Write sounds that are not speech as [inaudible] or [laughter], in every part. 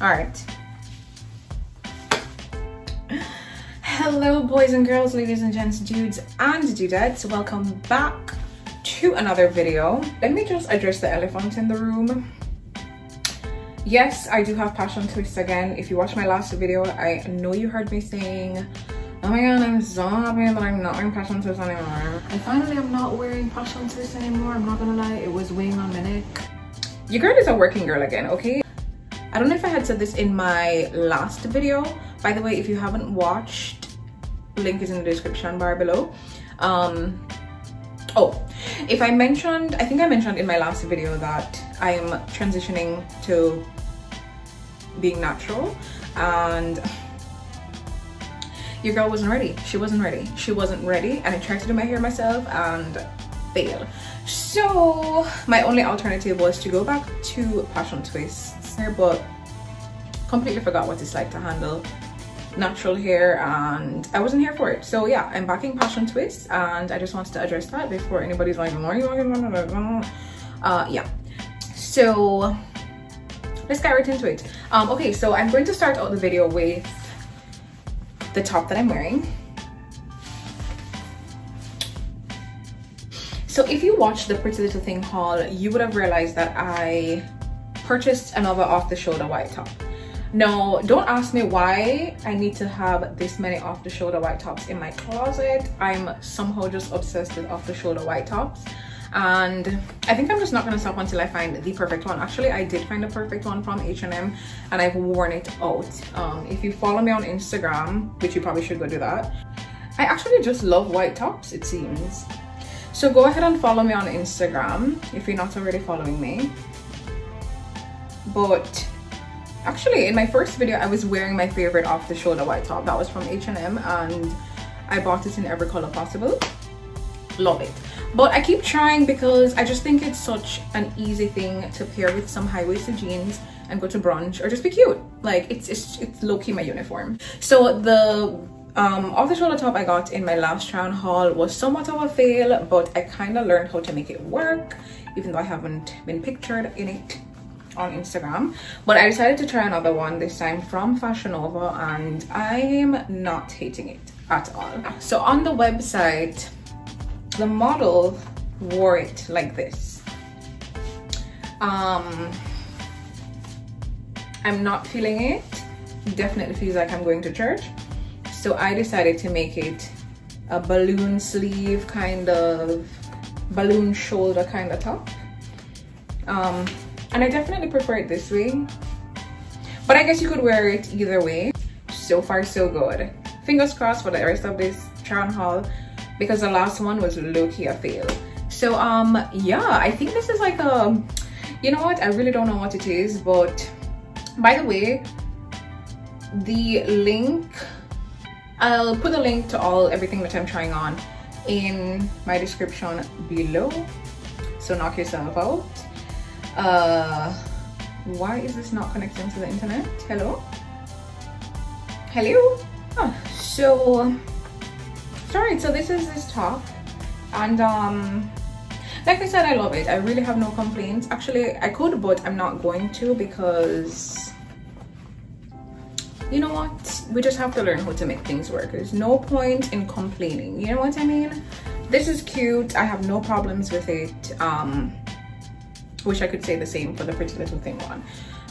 all right. Hello boys and girls ladies and gents dudes and dudettes. Welcome back to another video. Let me just address the elephant in the room. Yes i do have passion twists again. If you watch my last video i know you heard me saying oh my god i'm so happy that i'm not wearing passion twists anymore. And finally i'm not wearing passion twists anymore i'm not gonna lie. It was weighing on my neck. Your girl is a working girl again okay i don't know if i had said this in my last video. By the way if you haven't watched link is in the description bar below. Um oh if i mentioned i think i mentioned in my last video that i am transitioning to being natural and your girl wasn't ready. She wasn't ready. She wasn't ready and i tried to do my hair myself and fail so my only alternative was to go back to passion twists but completely forgot what it's like to handle natural hair and I wasn't here for it. So yeah, I'm backing passion twists and I just wanted to address that before anybody's like, are you uh yeah. So let's get right into it. Um okay, so I'm going to start out the video with the top that I'm wearing. So if you watched the Pretty Little Thing haul, you would have realized that I purchased another off the shoulder white top. Now, don't ask me why I need to have this many off the shoulder white tops in my closet. I'm somehow just obsessed with off the shoulder white tops and I think I'm just not gonna stop until I find the perfect one. Actually, I did find the perfect one from H&M and I've worn it out. Um, if you follow me on Instagram, which you probably should go do that, I actually just love white tops, it seems. So go ahead and follow me on Instagram if you're not already following me. But actually in my first video i was wearing my favorite off the shoulder white top. That was from h&m and i bought it in every color possible. Love it. But i keep trying because i just think it's such an easy thing to pair with some high-waisted jeans and go to brunch or just be cute. Like it's it's, it's low-key my uniform. So the um, off the shoulder top I got in my last round haul was somewhat of a fail, but I kind of learned how to make it work, even though I haven't been pictured in it on Instagram. But I decided to try another one this time from Fashion Nova and I'm not hating it at all. So on the website the model wore it like this. Um I'm not feeling it. Definitely feels like I'm going to church so I decided to make it a balloon sleeve kind of balloon shoulder kind of top. Um and I definitely prefer it this way. But I guess you could wear it either way. So far so good. Fingers crossed for the rest of this charm haul because the last one was low-key a fail. So um yeah I think this is like a you know what? I really don't know what it is but by the way the link I'll put a link to all everything that I'm trying on in my description below. So knock yourself out. Uh why is this not connecting to the internet? Hello? Hello? So sorry so this is this top and um like i said i love it. I really have no complaints. Actually i could but i'm not going to because you know what? We just have to learn how to make things work. There's no point in complaining. You know what i mean? This is cute. I have no problems with it. Um wish I could say the same for the Pretty Little Thing one.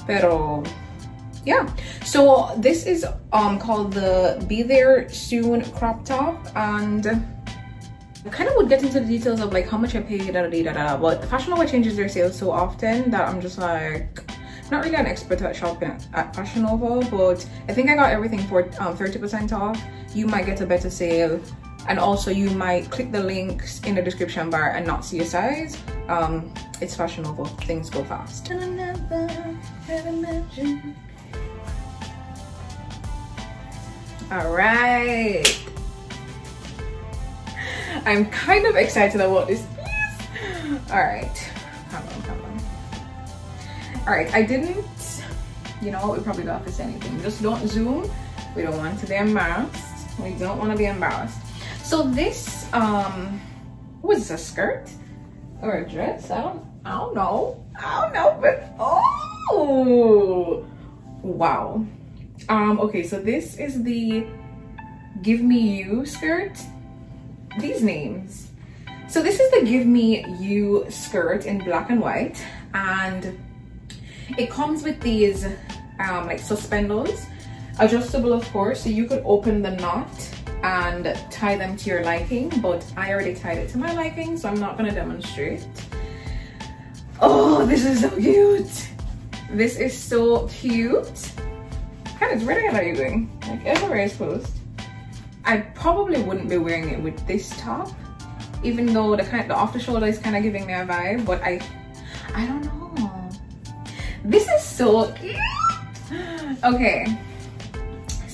Pero yeah. So this is um called the be there soon crop top and I kind of would get into the details of like how much I paid da, da, da, da, but Fashion Nova changes their sales so often that I'm just like not really an expert at shopping at Fashion Nova but I think I got everything for 30% um, off. You might get a better sale and also you might click the links in the description bar and not see a size. Um it's Fashion Nova. Things go fast. All right. I'm kind of excited about this. Piece all right. Come on come on all right i didn't you know we probably don't have to say anything just don't zoom. We don't want to be embarrassed. We don't want to be embarrassed. So this, um, was a skirt or a dress? I don't, I don't know. I don't know, but oh, wow. Um okay so this is the give me you skirt. These names. So this is the give me you skirt in black and white and it comes with these um like suspenders adjustable of course so you could open the knot and tie them to your liking but i already tied it to my liking so i'm not going to demonstrate. Oh this is so cute. This is so cute. Kind of hell are you going? Like everywhere is closed i probably wouldn't be wearing it with this top even though the kind the off the shoulder is kind of giving me a vibe but i i don't know this is so cute okay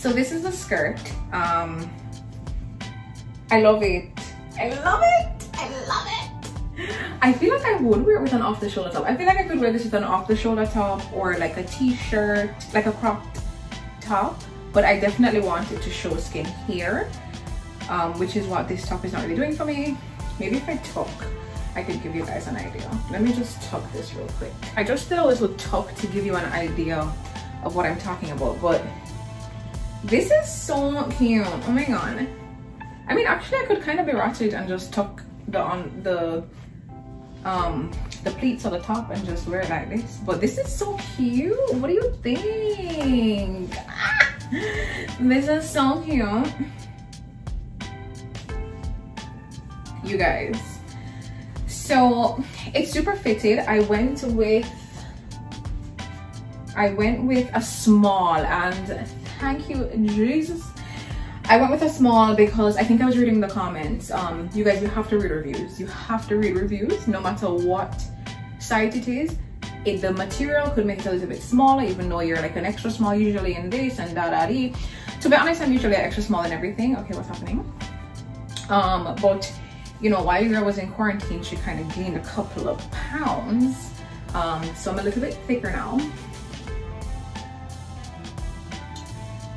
so this is the skirt. Um, I love it. I love it. I love it. I feel like I would wear it with an off the shoulder top. I feel like I could wear this with an off the shoulder top or like a t-shirt, like a cropped top. But I definitely want it to show skin here, um, which is what this top is not really doing for me. Maybe if I tuck, I could give you guys an idea. Let me just tuck this real quick. I just did a little tuck to give you an idea of what I'm talking about, but this is so cute. Oh my god. I mean, actually, I could kind of be ratchet and just tuck the on the um the pleats on the top and just wear it like this. But this is so cute. What do you think? Ah, [laughs] this is so cute. You guys. So it's super fitted. I went with I went with a small and thank you jesus. I went with a small because i think i was reading the comments. Um you guys you have to read reviews. You have to read reviews no matter what site it is. It, the material could make it a little bit smaller even though you're like an extra small usually in this and da da dee to be honest i'm usually extra small in everything. Okay what's happening? Um but you know while girl was in quarantine she kind of gained a couple of pounds. Um so i'm a little bit thicker now.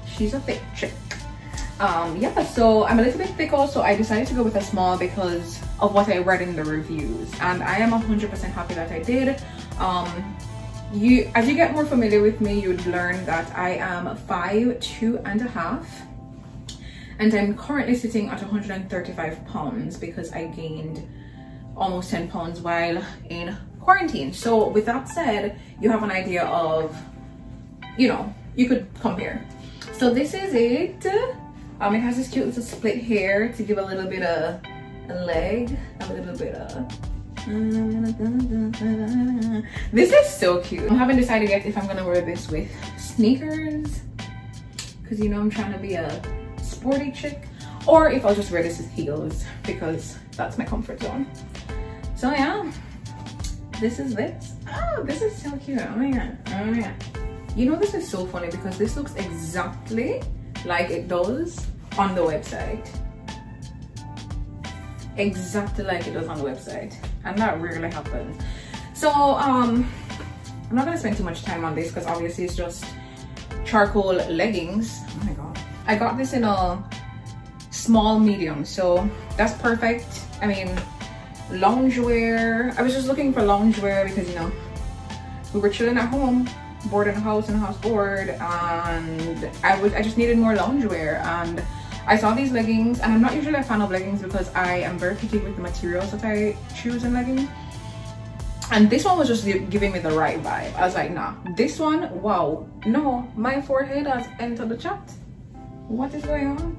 She's a thick chick. Um yeah so i'm a little bit thicker so i decided to go with a small because of what i read in the reviews. And i am 100 percent happy that i did. Um you as you get more familiar with me you'd learn that i am five two and a half and i'm currently sitting at 135 pounds because i gained almost 10 pounds while in quarantine. So with that said you have an idea of you know you could compare so this is it. Um it has this cute little split here to give a little bit of a leg a little bit of this is so cute. I haven't decided yet if i'm gonna wear this with sneakers because you know i'm trying to be a sporty chick or if i'll just wear this with heels because that's my comfort zone so yeah this is this oh this is so cute oh my god oh my god you know, this is so funny because this looks exactly like it does on the website. Exactly like it does on the website. And that rarely happens. So, um, I'm not gonna spend too much time on this because obviously it's just charcoal leggings. Oh. I got this in a small medium, so that's perfect. I mean, loungewear. I was just looking for loungewear because, you know, we were chilling at home bored in a house and house bored and I was I just needed more loungewear and I saw these leggings and I'm not usually a fan of leggings because I am very picky with the materials that I choose in leggings and this one was just giving me the right vibe I was like nah this one wow no my forehead has entered the chat what is going on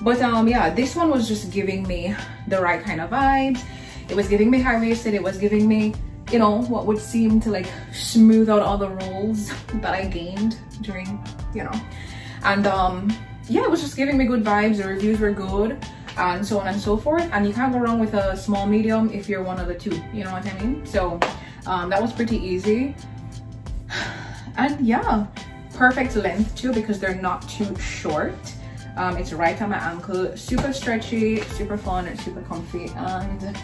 but um yeah this one was just giving me the right kind of vibes it was giving me high-waisted it was giving me you know, what would seem to like smooth out all the rolls that I gained during, you know. And um, yeah, it was just giving me good vibes. The reviews were good and so on and so forth. And you can't go wrong with a small medium if you're one of the two, you know what I mean? So um, that was pretty easy. [sighs] And yeah, perfect length too because they're not too short. Um, it's right on my ankle, super stretchy, super fun, super comfy and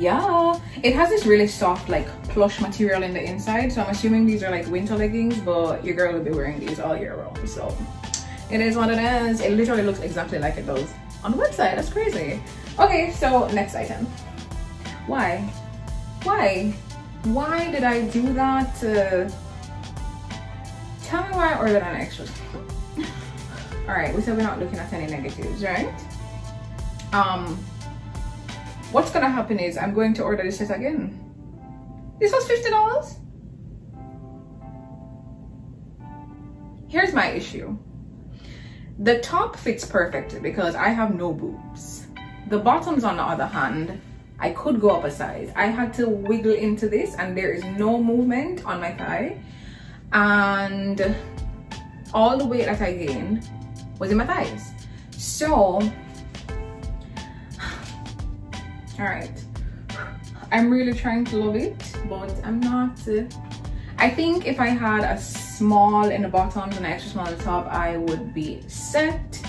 yeah. It has this really soft like plush material in the inside so i'm assuming these are like winter leggings but your girl will be wearing these all year round so it is what it is. It literally looks exactly like it does on the website. That's crazy. Okay so next item. Why? Why? Why did i do that? Uh, tell me why I ordered an extra all right we said we're not looking at any negatives right? Um what's gonna happen is i'm going to order this set again. This was 50 dollars? Here's my issue. The top fits perfectly because i have no boobs. The bottoms on the other hand i could go up a size. I had to wiggle into this and there is no movement on my thigh and all the weight that i gained was in my thighs. So, [sighs] all right. I'm really trying to love it, but I'm not. I think if I had a small in the bottoms and an extra small at the top, I would be set.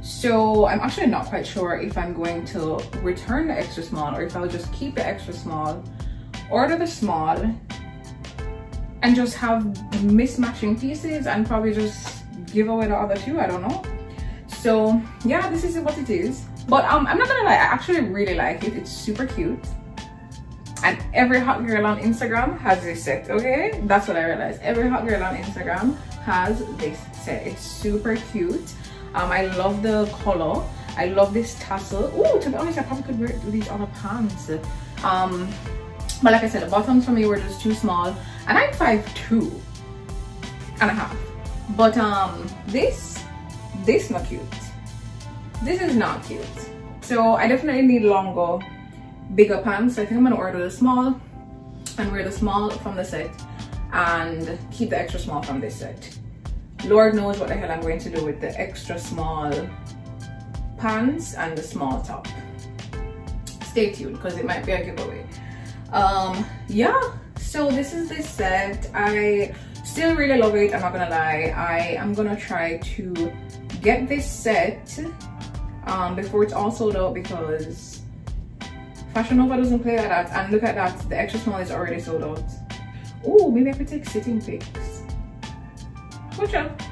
So I'm actually not quite sure if I'm going to return the extra small or if I'll just keep the extra small, order the small, and just have mismatching pieces and probably just give away the other two, I don't know. So yeah this is what it is. But um i'm not gonna lie i actually really like it. It's super cute. And every hot girl on instagram has this set okay? That's what i realized. Every hot girl on instagram has this set. It's super cute. Um i love the color. I love this tassel. Oh to be honest i probably could wear these other pants. Um but like i said the bottoms for me were just too small. And i'm five two and a half. But um this this not cute. This is not cute. So i definitely need longer bigger pants. So i think i'm gonna order the small and wear the small from the set and keep the extra small from this set. Lord knows what the hell i'm going to do with the extra small pants and the small top. Stay tuned because it might be a giveaway um yeah so this is the set i still really love it i'm not gonna lie i am gonna try to get this set um, before it's all sold out because Fashion Nova doesn't play like that. And look at that, the extra small is already sold out. Oh, maybe I could take sitting pics. Out.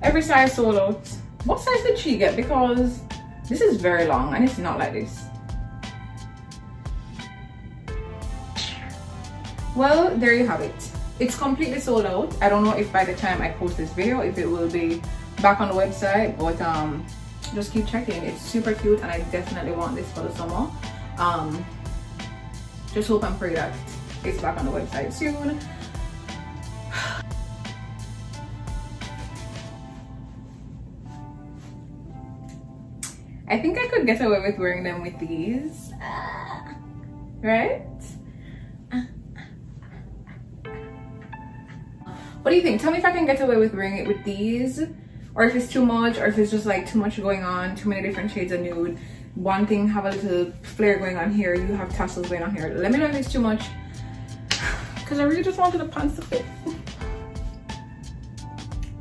Every size sold out. What size did she get? Because this is very long and it's not like this. Well, there you have it. It's completely sold out. I don't know if by the time I post this video, if it will be back on the website but um just keep checking it's super cute and i definitely want this for the summer um just hope and pray that it's back on the website soon [sighs] I think I could get away with wearing them with these, [sighs] right? What do you think? Tell me if I can get away with wearing it with these or if it's too much or if it's just like too much going on too many different shades of nude. One thing have a little flare going on here. You have tassels going on here. Let me know if it's too much because i really just wanted the pants to fit. [laughs]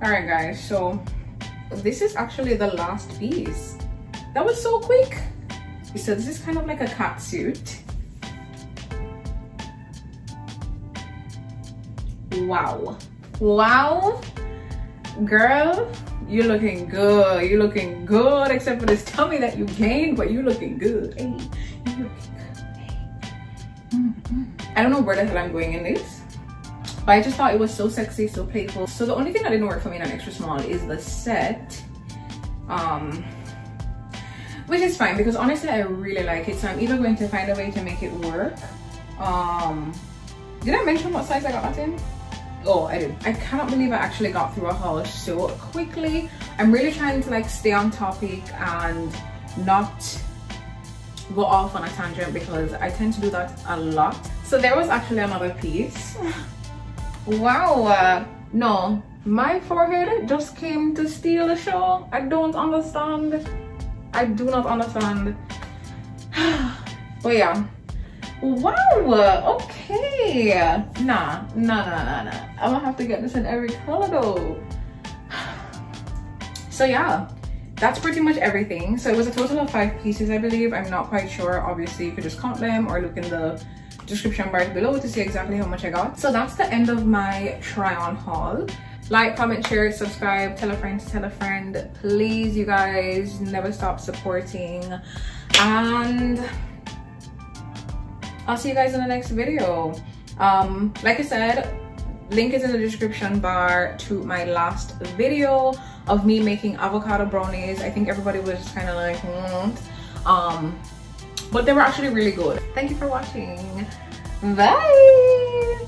All right guys so this is actually the last piece. That was so quick! So this is kind of like a cat suit. Wow wow girl you're looking good. You're looking good, except for this tummy that you gained, but you're looking good. Hey, you're looking good. Hey. I don't know where the hell I'm going in this, but I just thought it was so sexy, so playful. So the only thing that didn't work for me in an extra small is the set. Um, which is fine because honestly, I really like it. So I'm either going to find a way to make it work. Um, did I mention what size I got that in? Oh i did i cannot believe i actually got through a haul so quickly. I'm really trying to like stay on topic and not go off on a tangent because i tend to do that a lot. So there was actually another piece. Wow uh, no. My forehead just came to steal the show. I don't understand. I do not understand. [sighs] But yeah Wow, okay. Nah, nah, nah, nah, nah. I'm gonna have to get this in every color though. [sighs] So yeah, that's pretty much everything. So it was a total of five pieces, I believe. I'm not quite sure. Obviously, you could just count them or look in the description bar below to see exactly how much I got. So that's the end of my try on haul. Like, comment, share, subscribe, tell a friend to tell a friend. Please, you guys, never stop supporting. And I'll see you guys in the next video. Um, like I said, link is in the description bar to my last video of me making avocado brownies i think everybody was just kind of like mm. um but they were actually really good thank you for watching bye